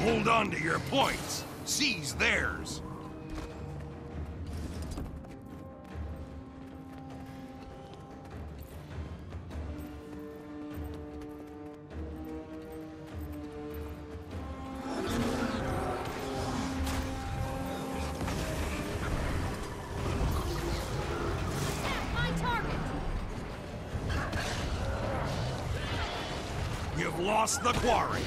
Hold on to your points. Seize theirs. You've lost the quarry.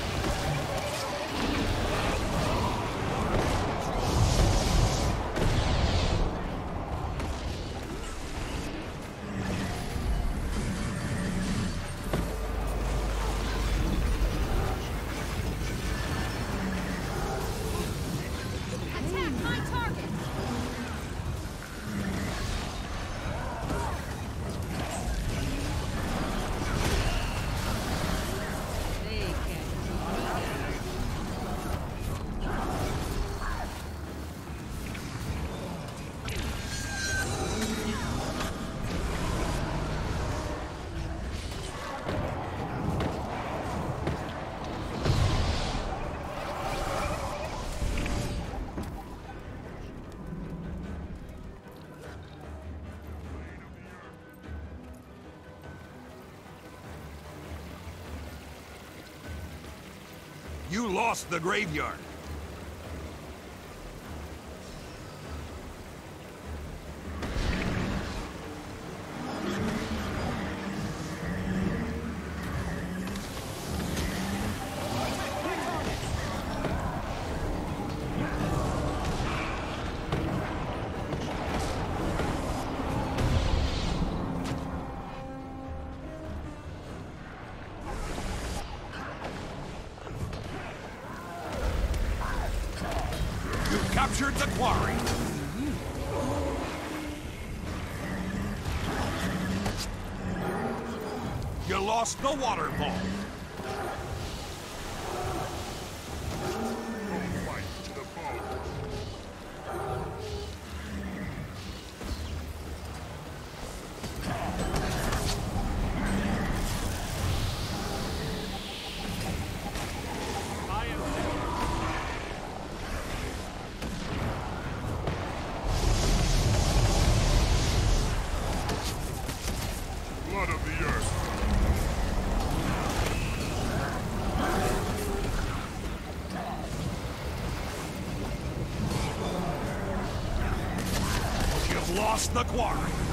You lost the graveyard. You lost lost the quarry.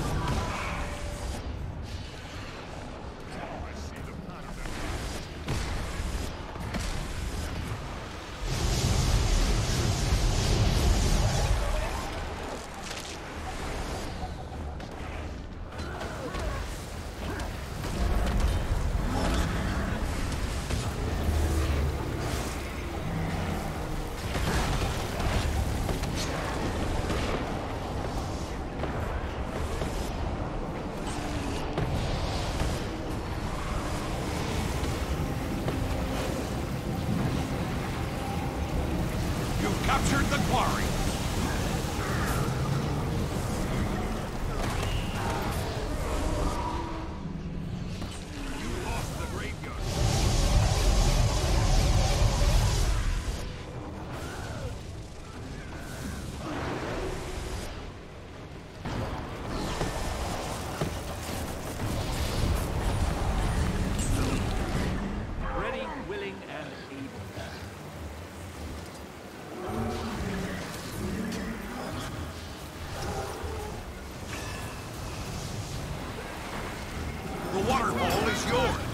The waterfall is yours.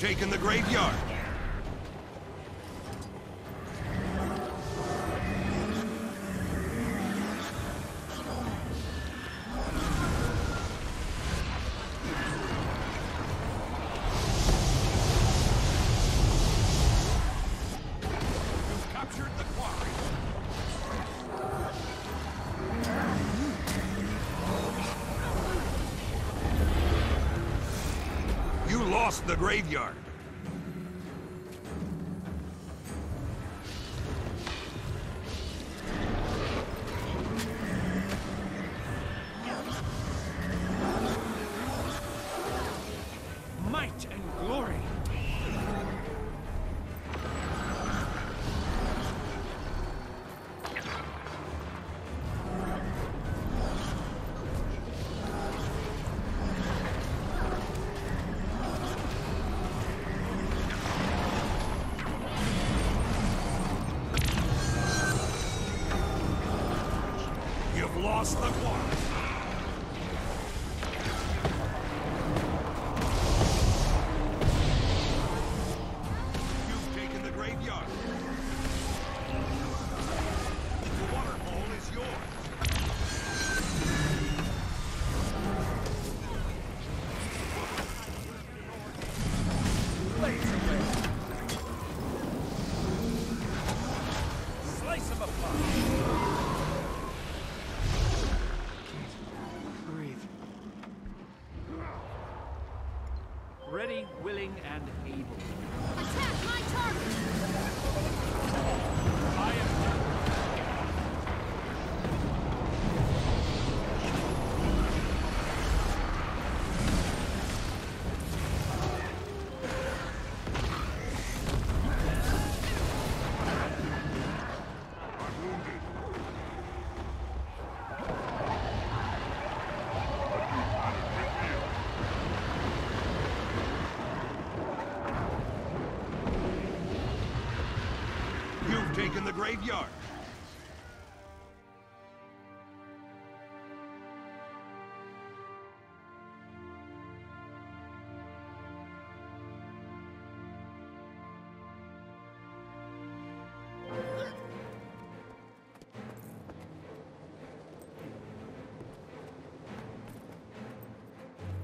Taken the graveyard. Lost the graveyard. You've lost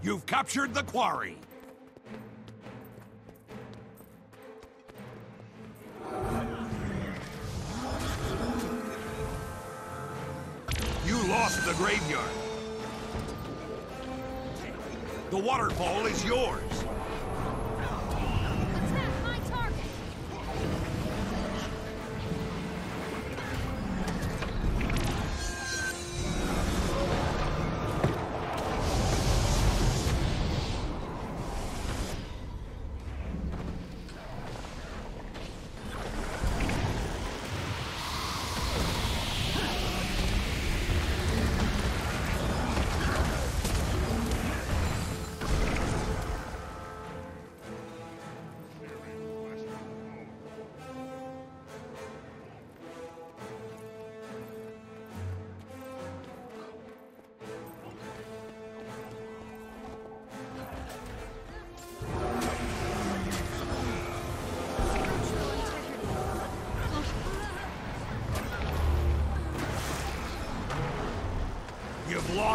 You've captured the quarry. Lost the graveyard. The waterfall is yours.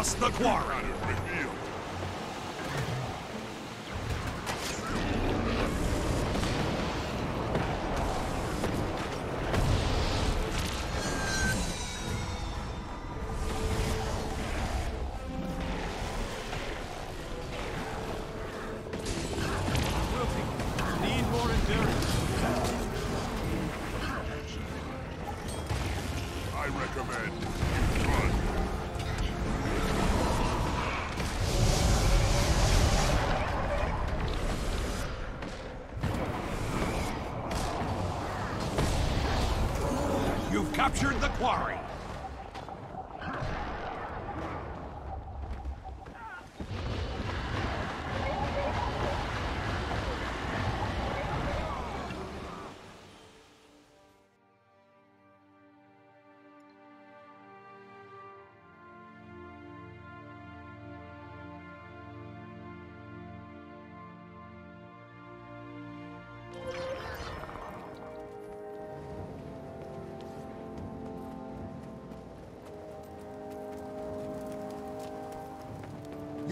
You've the quarry. Captured the quarry.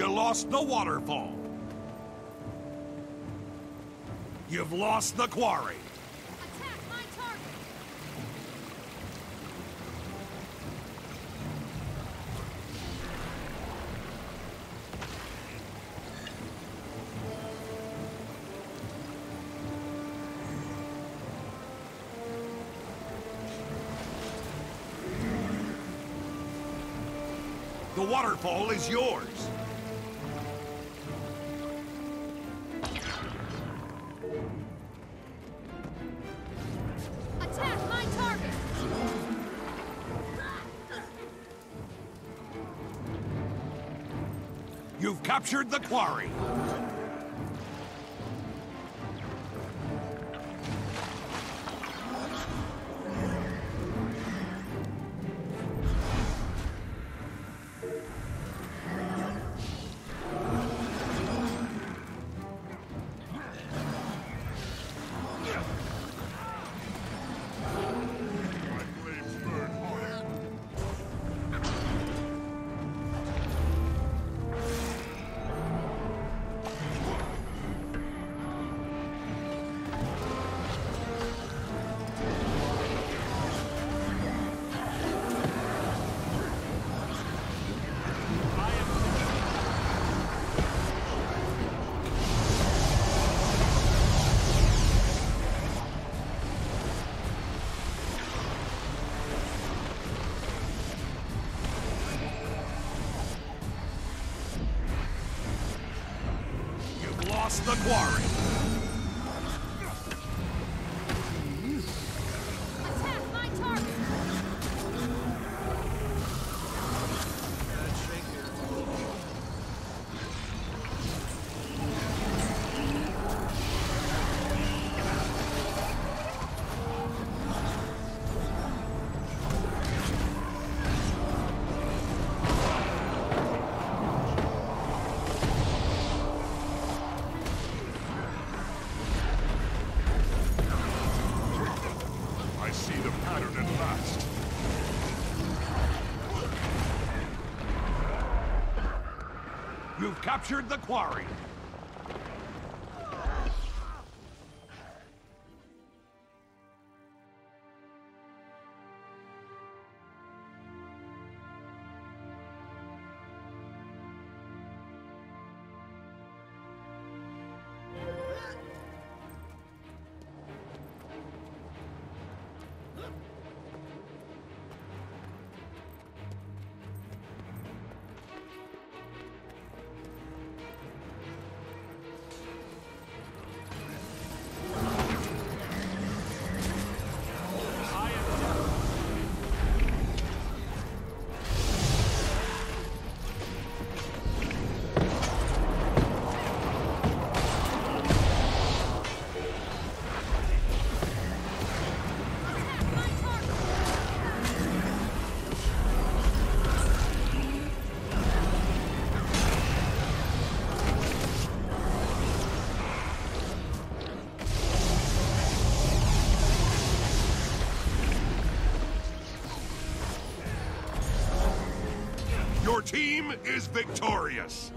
You lost the waterfall. You've lost the quarry. Attack my target! The waterfall is yours. Captured the quarry. At last. You've captured the quarry. Your team is victorious.